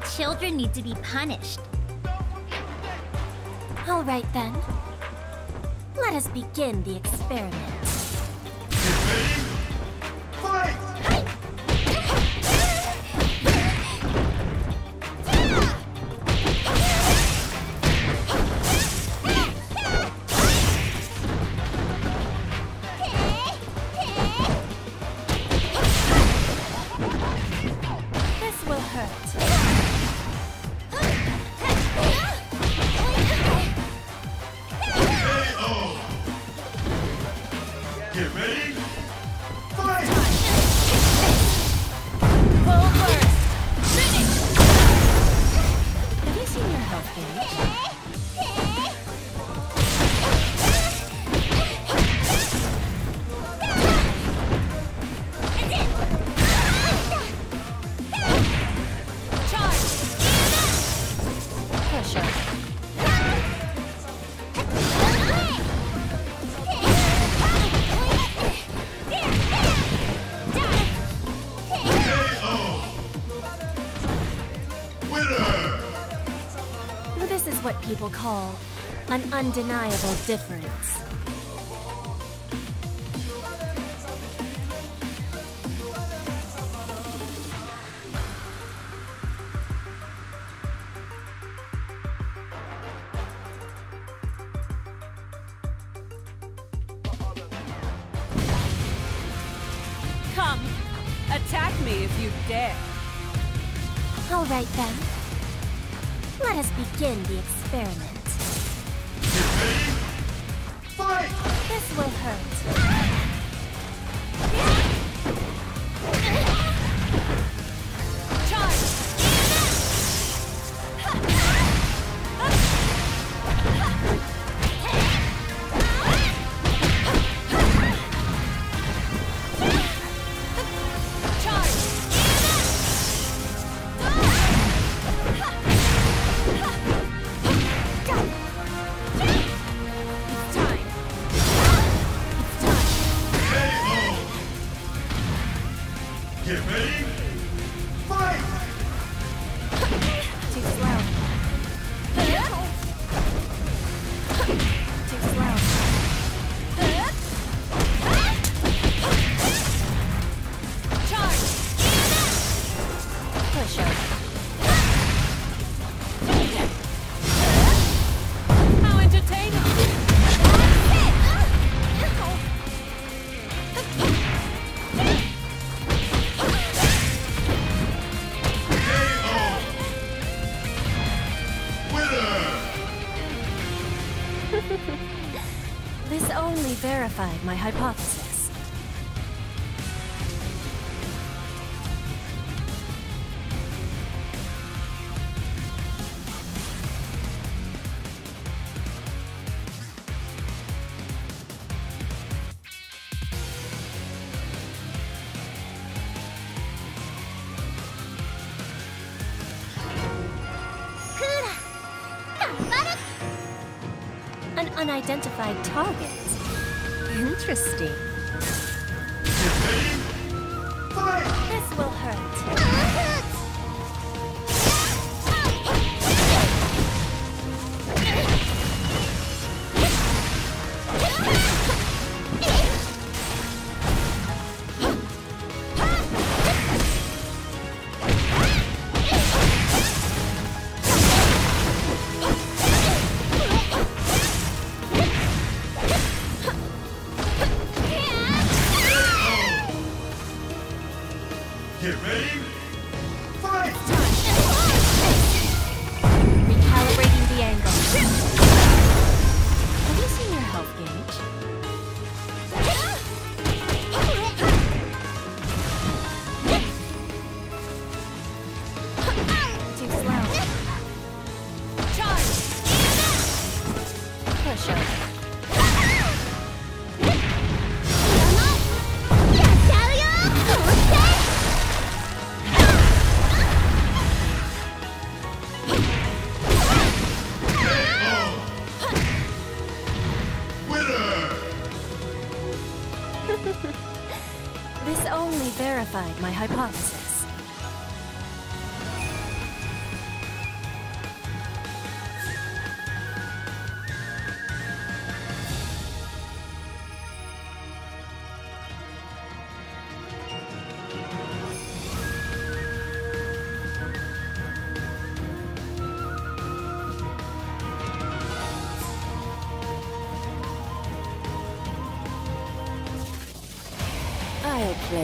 bad children need to be punished. All right then. Let us begin the experiment. call an undeniable difference. Let us begin the experiment. Ready? Fight! This will hurt. my hypothesis. An unidentified target. Interesting. This will hurt.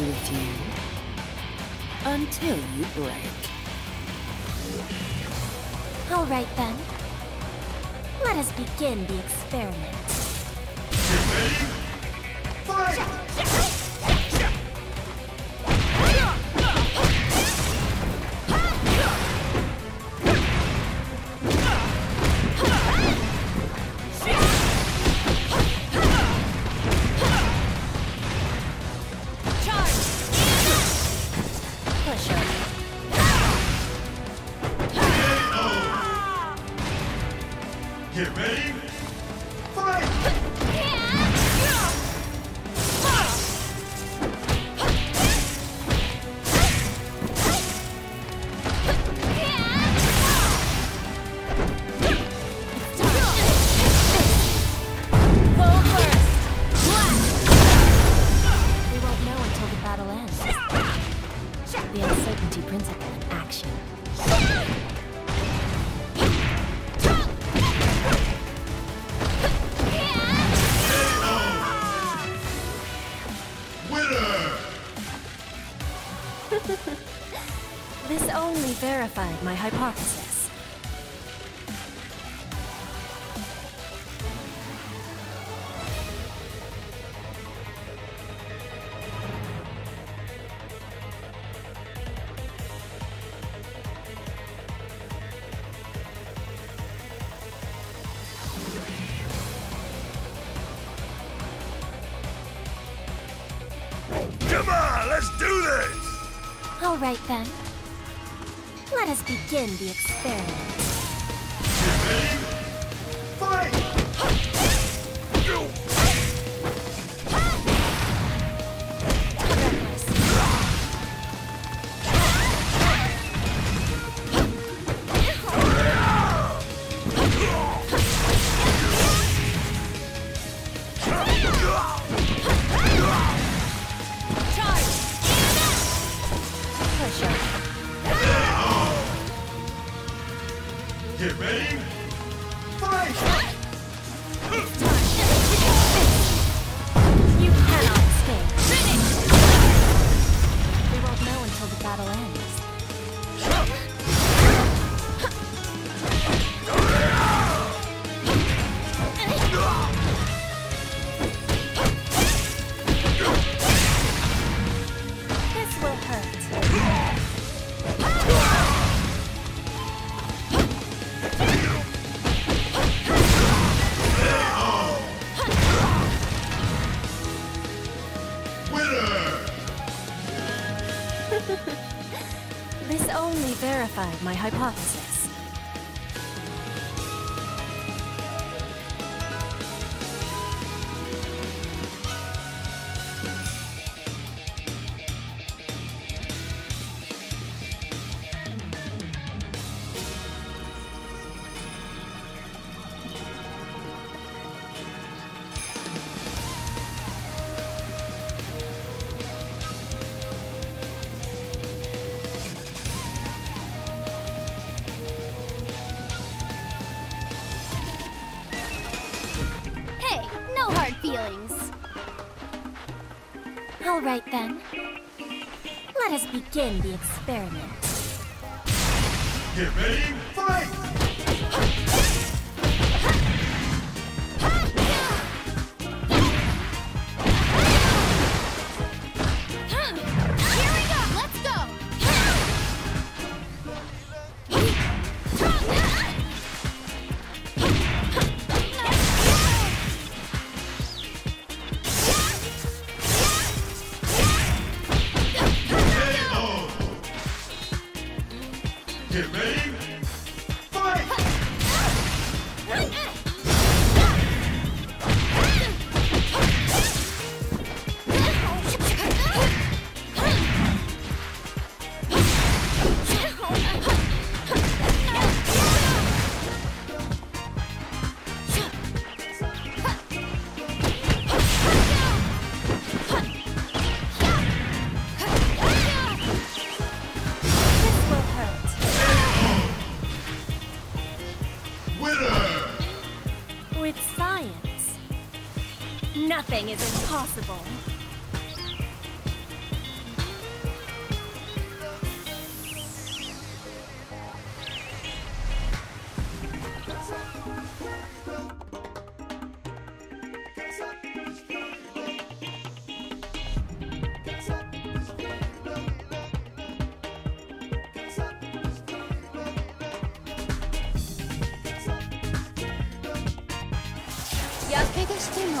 Play with you until you break. All right then. Let us begin the experiment. Ready. Fight! Verified my hypothesis. Come on, let's do this! All right then. Let us begin the experiment. Get ready. My hypothesis. Feelings. All right then. Let us begin the experiment. Get ready. Fight! possible. Jakiegoś tymu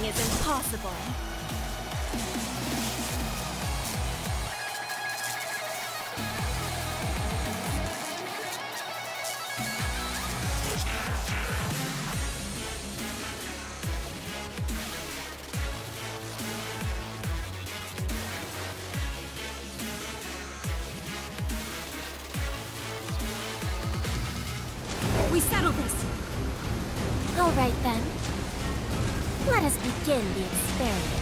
nothing is impossible. We settle this. All right then. Let us begin the experiment.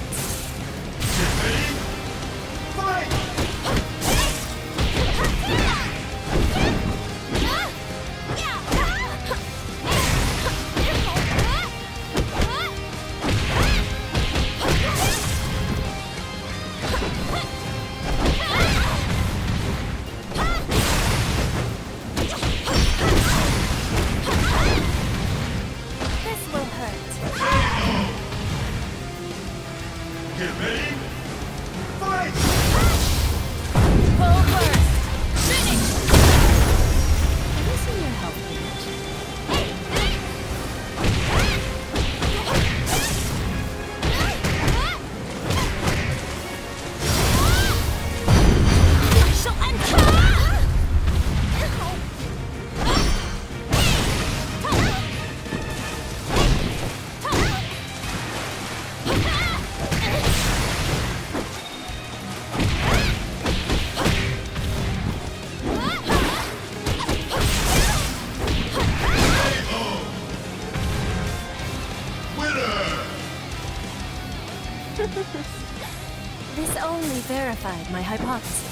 This only verified my hypothesis.